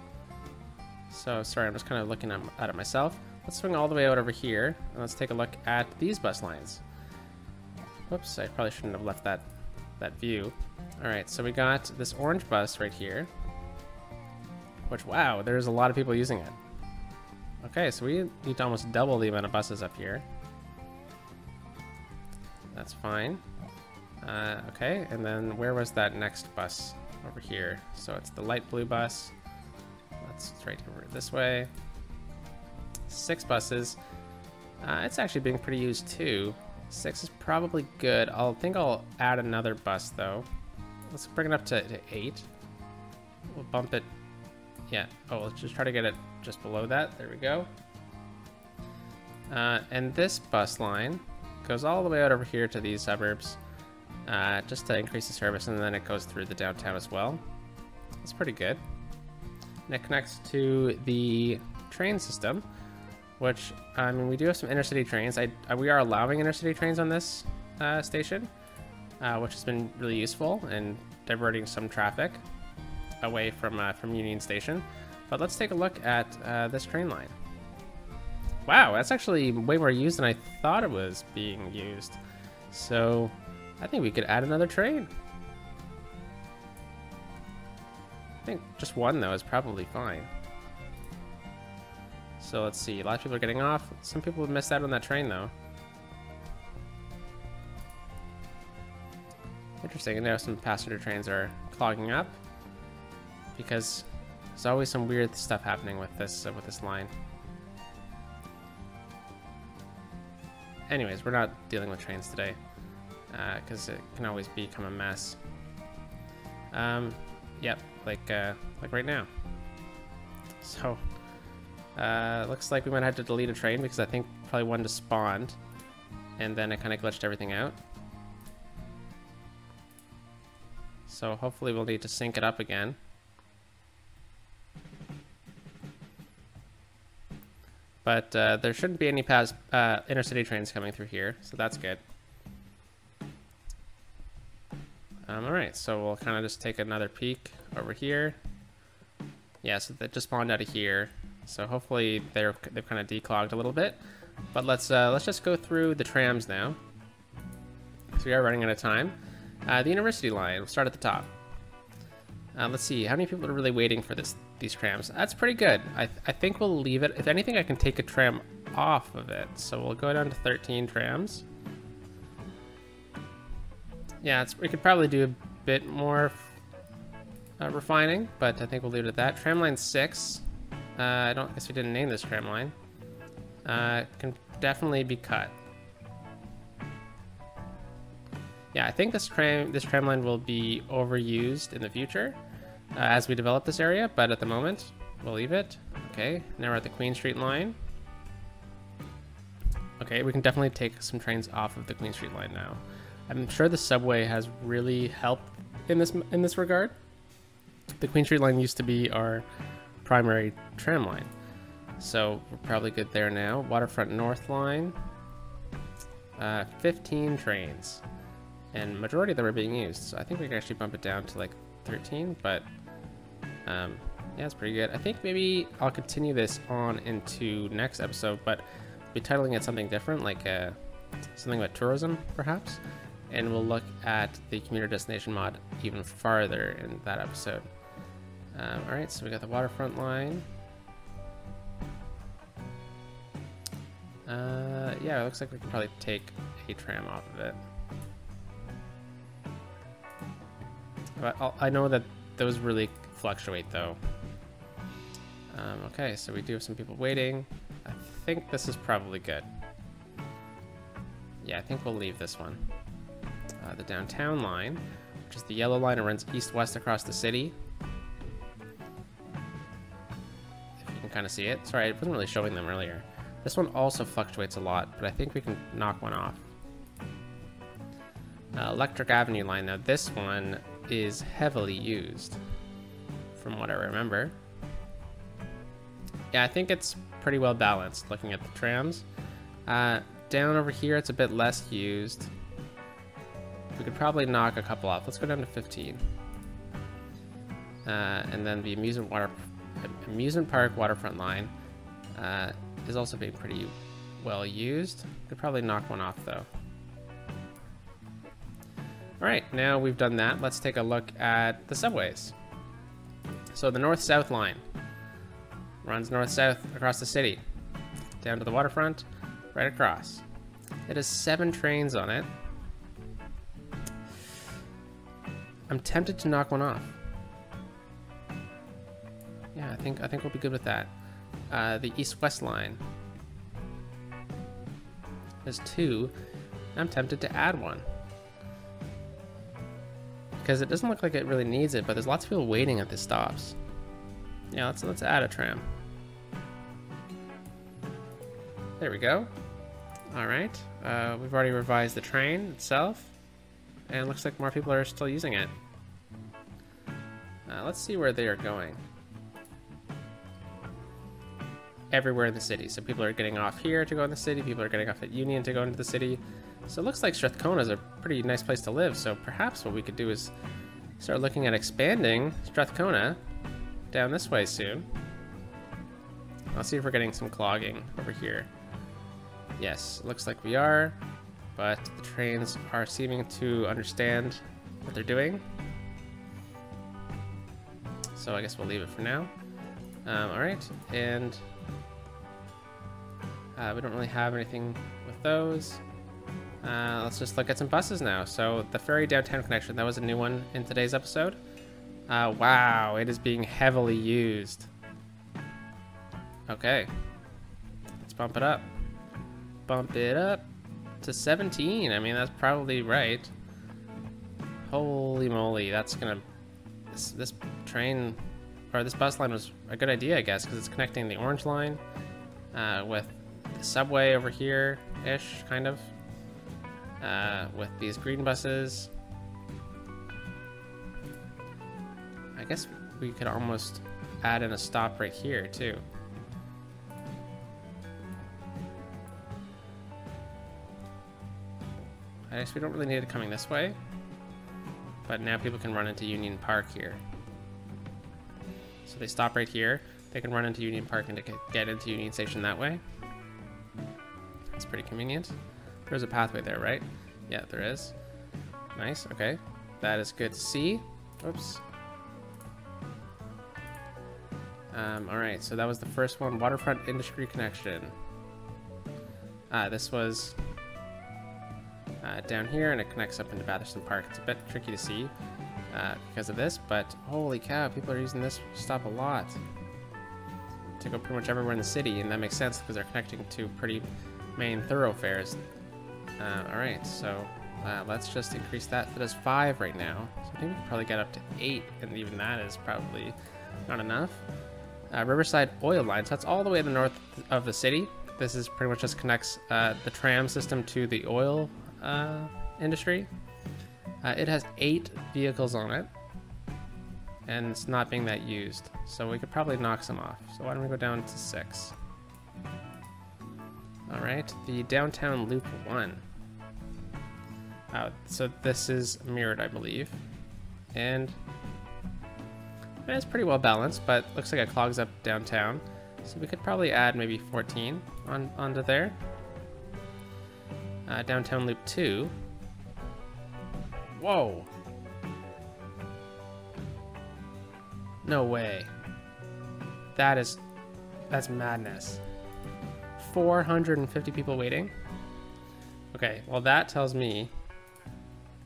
So, sorry, I'm just kind of looking at it myself. Let's swing all the way out over here, and let's take a look at these bus lines. Whoops, I probably shouldn't have left that, that view. All right, so we got this orange bus right here, which, wow, there's a lot of people using it. Okay, so we need to almost double the amount of buses up here. That's fine. Uh, okay, and then where was that next bus? Over here. So it's the light blue bus. That's right over this way. Six buses. Uh, it's actually being pretty used too. Six is probably good. I'll think I'll add another bus though. Let's bring it up to, to eight. We'll bump it. Yeah. Oh, let's just try to get it just below that. There we go. Uh, and this bus line goes all the way out over here to these suburbs uh, just to increase the service, and then it goes through the downtown as well. It's pretty good. And it connects to the train system, which, I mean, we do have some intercity trains. I, we are allowing intercity trains on this uh, station, uh, which has been really useful in diverting some traffic away from, uh, from Union Station. But let's take a look at uh, this train line. Wow, that's actually way more used than I thought it was being used. So I think we could add another train. I think just one, though, is probably fine. So let's see. A lot of people are getting off. Some people have missed out on that train, though. Interesting. And now some passenger trains are clogging up because there's always some weird stuff happening with this uh, with this line. Anyways, we're not dealing with trains today because uh, it can always become a mess. Um, yep, like uh, like right now. So, uh, looks like we might have to delete a train because I think probably one just spawned, and then it kind of glitched everything out. So hopefully we'll need to sync it up again. But uh, there shouldn't be any uh, intercity trains coming through here, so that's good. Um, Alright, so we'll kind of just take another peek over here. Yeah, so that just spawned out of here. So hopefully they're they've kind of declogged a little bit. But let's uh, let's just go through the trams now. So we are running out of time. Uh, the university line, we'll start at the top. Uh, let's see, how many people are really waiting for this these trams? That's pretty good. I, th I think we'll leave it. If anything, I can take a tram off of it. So we'll go down to 13 trams yeah, we could probably do a bit more uh, refining, but I think we'll leave it at that. Tramline 6. Uh, I don't guess we didn't name this tramline. Uh, can definitely be cut. Yeah, I think this tram this tramline will be overused in the future uh, as we develop this area, but at the moment, we'll leave it. Okay, now we're at the Queen Street line. Okay, we can definitely take some trains off of the Queen Street line now. I'm sure the subway has really helped in this in this regard. The Queen Street line used to be our primary tram line, so we're probably good there now. Waterfront North line, uh, 15 trains, and majority of them are being used. So I think we can actually bump it down to like 13, but um, yeah, it's pretty good. I think maybe I'll continue this on into next episode, but be titling it something different, like uh, something about tourism, perhaps and we'll look at the commuter destination mod even farther in that episode. Um, all right, so we got the waterfront line. Uh, yeah, it looks like we can probably take a tram off of it. But I'll, i know that those really fluctuate though. Um, okay, so we do have some people waiting. I think this is probably good. Yeah, I think we'll leave this one uh, the downtown line, which is the yellow line. It runs east-west across the city. Kind of see it. Sorry, I wasn't really showing them earlier. This one also fluctuates a lot, but I think we can knock one off. Uh, Electric Avenue line, now this one is heavily used from what I remember. Yeah, I think it's pretty well balanced looking at the trams. Uh, down over here, it's a bit less used. We could probably knock a couple off. Let's go down to 15. Uh, and then the amusement water, amusement park waterfront line uh, is also being pretty well used. Could probably knock one off though. All right, now we've done that. Let's take a look at the subways. So the north-south line runs north-south across the city, down to the waterfront, right across. It has seven trains on it. I'm tempted to knock one off. Yeah, I think I think we'll be good with that. Uh, the east-west line. There's two. I'm tempted to add one. Because it doesn't look like it really needs it, but there's lots of people waiting at the stops. Yeah, let's let's add a tram. There we go. All right, uh, we've already revised the train itself, and looks like more people are still using it. Uh, let's see where they are going. Everywhere in the city. So people are getting off here to go in the city. People are getting off at Union to go into the city. So it looks like Strathcona is a pretty nice place to live. So perhaps what we could do is start looking at expanding Strathcona down this way soon. I'll see if we're getting some clogging over here. Yes, looks like we are, but the trains are seeming to understand what they're doing. So I guess we'll leave it for now. Um, Alright, and uh, we don't really have anything with those. Uh, let's just look at some buses now. So the ferry downtown connection, that was a new one in today's episode. Uh, wow, it is being heavily used. Okay, let's bump it up bump it up to 17. I mean, that's probably right. Holy moly, that's gonna... This, this train, or this bus line was a good idea, I guess, because it's connecting the orange line uh, with subway over here-ish, kind of. Uh, with these green buses. I guess we could almost add in a stop right here, too. I guess we don't really need it coming this way. But now people can run into Union Park here. So they stop right here. They can run into Union Park and get into Union Station that way. That's pretty convenient. There's a pathway there, right? Yeah, there is. Nice, okay. That is good to see. Oops. Um, Alright, so that was the first one. Waterfront Industry Connection. Ah, this was uh, down here and it connects up into Batherson Park. It's a bit tricky to see uh, because of this, but holy cow, people are using this stop a lot to go pretty much everywhere in the city, and that makes sense because they're connecting to pretty main thoroughfares. Uh, Alright, so uh, let's just increase that. That is five right now, so I think we probably get up to eight, and even that is probably not enough. Uh, Riverside Oil Line, so that's all the way to the north of the city. This is pretty much just connects uh, the tram system to the oil uh, industry. Uh, it has eight vehicles on it, and it's not being that used. So we could probably knock some off. So why don't we go down to six? All right, the downtown loop one. Uh, so this is mirrored, I believe, and it's pretty well balanced, but looks like it clogs up downtown. So we could probably add maybe 14 on onto there uh, Downtown Loop 2. Whoa! No way. That is... That's madness. 450 people waiting? Okay, well that tells me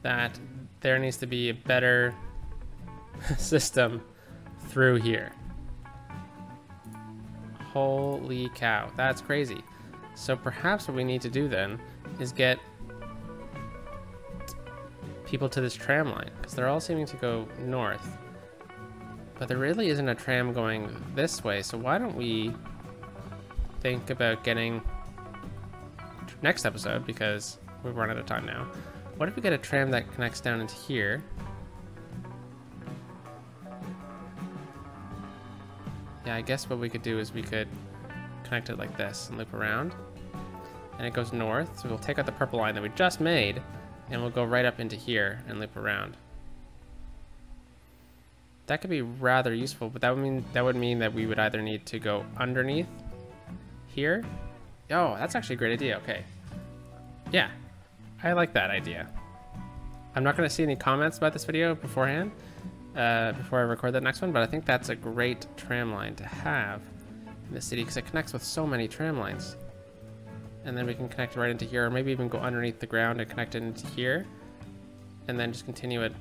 that there needs to be a better system through here. Holy cow, that's crazy. So perhaps what we need to do then is get people to this tram line because they're all seeming to go north. But there really isn't a tram going this way, so why don't we think about getting next episode because we've run out of time now. What if we get a tram that connects down into here? Yeah, I guess what we could do is we could connect it like this and loop around. And it goes north, so we'll take out the purple line that we just made, and we'll go right up into here and loop around. That could be rather useful, but that would mean that would mean that we would either need to go underneath here. Oh, that's actually a great idea. Okay. Yeah, I like that idea. I'm not going to see any comments about this video beforehand, uh, before I record the next one, but I think that's a great tram line to have in the city because it connects with so many tram lines. And then we can connect right into here, or maybe even go underneath the ground and connect it into here, and then just continue it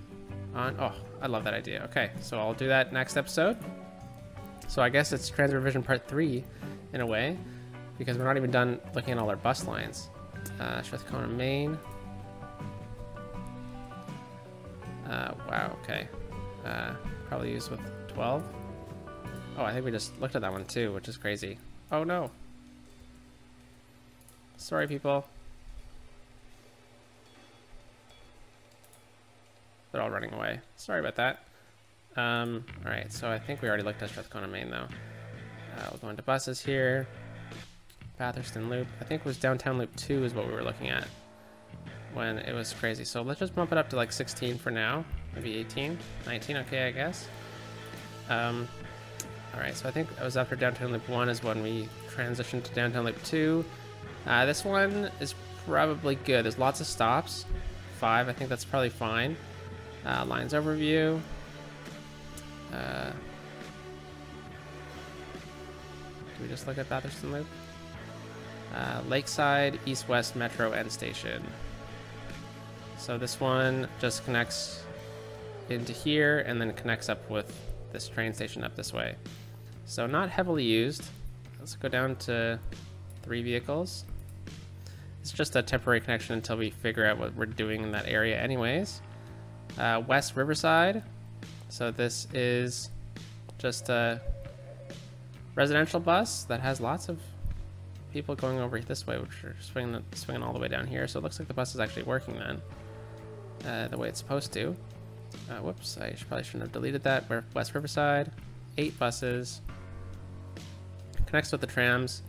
on. Oh, I love that idea. Okay, so I'll do that next episode. So I guess it's Transit Revision Part 3 in a way, because we're not even done looking at all our bus lines. Uh, Strathcona, Main. Uh, wow, okay. Uh, probably use with 12. Oh, I think we just looked at that one too, which is crazy. Oh no. Sorry, people. They're all running away. Sorry about that. Um, Alright, so I think we already looked at Strathcona Main though. Uh, we'll go into buses here. Batherston Loop. I think it was Downtown Loop 2 is what we were looking at when it was crazy. So let's just bump it up to like 16 for now. Maybe 18, 19, okay, I guess. Um, all right, so I think it was after Downtown Loop 1 is when we transitioned to Downtown Loop 2. Uh, this one is probably good. There's lots of stops. Five, I think that's probably fine. Uh, lines overview. Uh, we just look at Batherston Loop? Uh, Lakeside, East West Metro End Station. So this one just connects into here and then connects up with this train station up this way. So not heavily used. Let's go down to three vehicles. It's just a temporary connection until we figure out what we're doing in that area anyways. Uh, West Riverside. So this is just a residential bus that has lots of people going over this way, which are swinging, swinging all the way down here. So it looks like the bus is actually working then, uh, the way it's supposed to. Uh, whoops, I should, probably shouldn't have deleted that. We're West Riverside, eight buses, connects with the trams.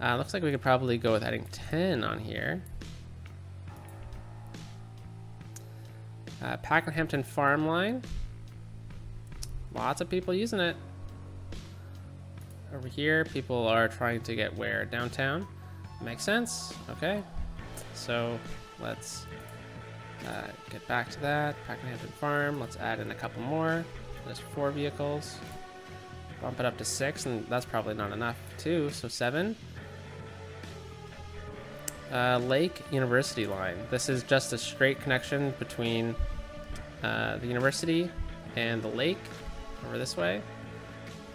Uh, looks like we could probably go with adding 10 on here. Uh, Pakenhampton Farm Line. Lots of people using it. Over here, people are trying to get where? Downtown? Makes sense. Okay. So let's uh, get back to that. Pakenhampton Farm. Let's add in a couple more. There's four vehicles. Bump it up to six, and that's probably not enough too. So seven. Uh, Lake University line. This is just a straight connection between uh, the university and the lake over this way.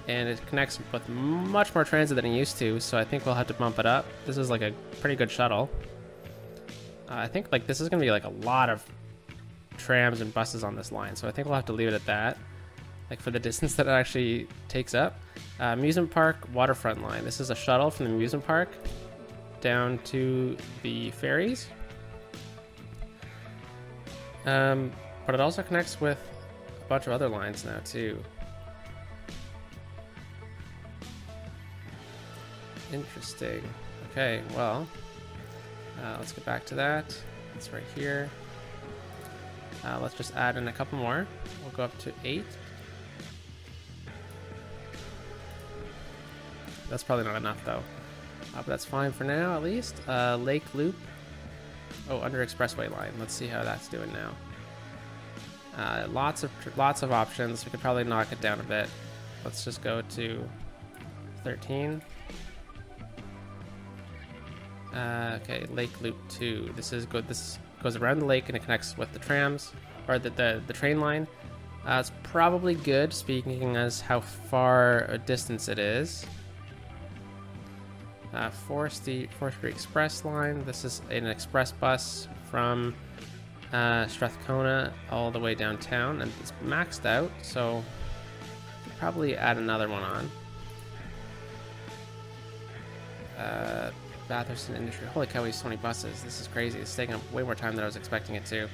And it connects with much more transit than it used to, so I think we'll have to bump it up. This is like a pretty good shuttle. Uh, I think like this is to be like a lot of trams and buses on this line, so I think we'll have to leave it at that. Like for the distance that it actually takes up. Uh, amusement Park Waterfront line. This is a shuttle from the amusement park down to the ferries. Um, but it also connects with a bunch of other lines now too. Interesting. Okay, well, uh, let's get back to that. It's right here. Uh, let's just add in a couple more. We'll go up to eight. That's probably not enough though. Uh, but that's fine for now, at least. Uh, Lake Loop. Oh, under expressway line. Let's see how that's doing now. Uh, lots of lots of options. We could probably knock it down a bit. Let's just go to 13. Uh, okay, Lake Loop 2. This is good. This goes around the lake and it connects with the trams or the the, the train line. Uh, it's probably good, speaking as how far a distance it is. Uh, Forestry, Forestry Express line. This is an express bus from uh, Strathcona all the way downtown, and it's maxed out, so probably add another one on. Uh, Batherston Industry. Holy cow, we have so many buses. This is crazy. It's taking up way more time than I was expecting it to. Uh,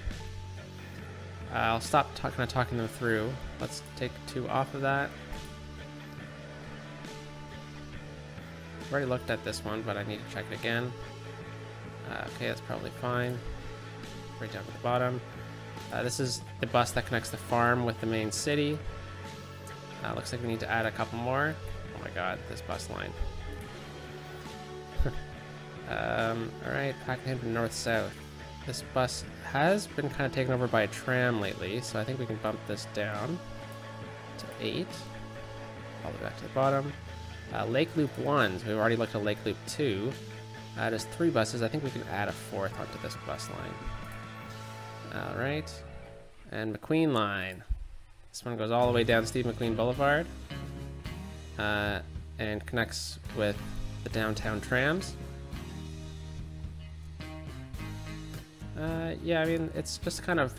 I'll stop kind of talking them through. Let's take two off of that. I've already looked at this one, but I need to check it again. Uh, okay, that's probably fine. Right down to the bottom. Uh, this is the bus that connects the farm with the main city. Uh, looks like we need to add a couple more. Oh my god, this bus line. Um, Alright, Pakenham north-south. This bus has been kind of taken over by a tram lately, so I think we can bump this down to 8. All the way back to the bottom. Uh, Lake Loop 1, so we've already looked at Lake Loop 2. Uh, there's three buses. I think we can add a fourth onto this bus line. Alright. And McQueen line. This one goes all the way down Steve McQueen Boulevard. Uh, and connects with the downtown trams. Uh, yeah, I mean, it's just kind of...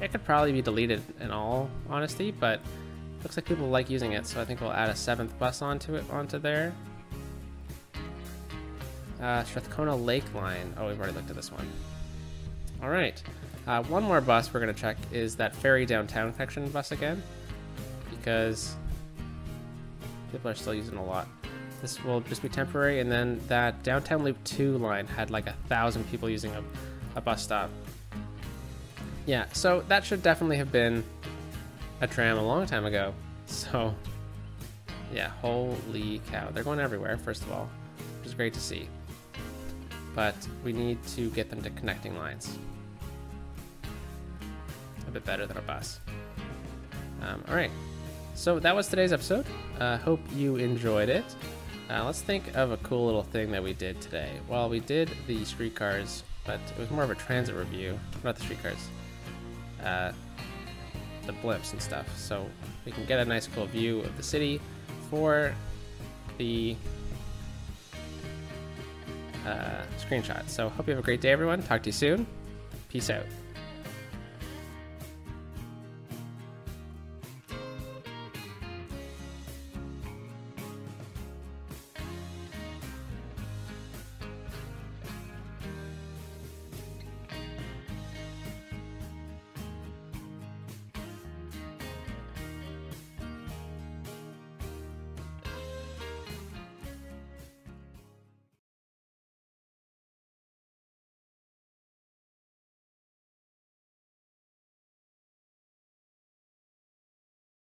It could probably be deleted in all honesty, but looks like people like using it, so I think we'll add a seventh bus onto it, onto there. Uh, Strathcona Lake Line. Oh, we've already looked at this one. All right. Uh, one more bus we're going to check is that ferry downtown connection bus again, because people are still using a lot. This will just be temporary, and then that downtown loop 2 line had like a thousand people using a, a bus stop. Yeah, so that should definitely have been a tram a long time ago. So, yeah, holy cow. They're going everywhere, first of all, which is great to see. But we need to get them to connecting lines A bit better than a bus. Um, all right, so that was today's episode. Uh, hope you enjoyed it. Uh, let's think of a cool little thing that we did today. Well, we did the streetcars, but it was more of a transit review, not the streetcars. Uh, the blimps and stuff. So we can get a nice cool view of the city for the uh, screenshot. So hope you have a great day, everyone. Talk to you soon. Peace out.